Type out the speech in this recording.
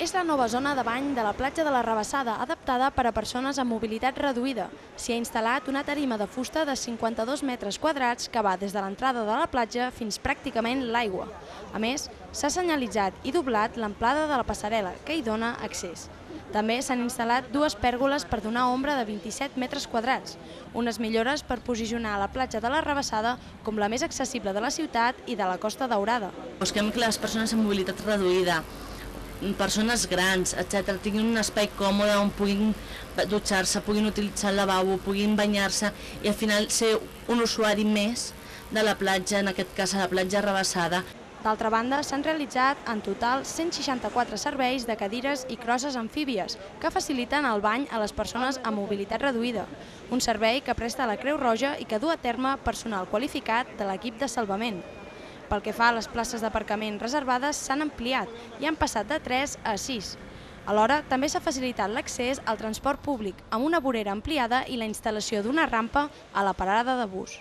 És la nova zona de bany de la platja de la Rabassada, adaptada per a persones amb mobilitat reduïda. S'hi ha instal·lat una tarima de fusta de 52 metres quadrats que va des de l'entrada de la platja fins pràcticament l'aigua. A més, s'ha senyalitzat i doblat l'amplada de la passarel·la, que hi dona accés. També s'han instal·lat dues pèrgoles per donar ombra de 27 metres quadrats, unes millores per posicionar la platja de la Rabassada com la més accessible de la ciutat i de la Costa Daurada. Busquem que les persones amb mobilitat reduïda, persones grans, etc., tinguin un espai còmode on puguin dutxar-se, puguin utilitzar el lavabo, puguin banyar-se i al final ser un usuari més de la platja, en aquest cas a la platja Rabassada. D'altra banda, s'han realitzat en total 164 serveis de cadires i crosses amfíbies que faciliten el bany a les persones amb mobilitat reduïda, un servei que presta la Creu Roja i que du a terme personal qualificat de l'equip de salvament. Pel que fa a les places d'aparcament reservades, s'han ampliat i han passat de 3 a 6. Alhora, també s'ha facilitat l'accés al transport públic amb una vorera ampliada i la instal·lació d'una rampa a la parada de bus.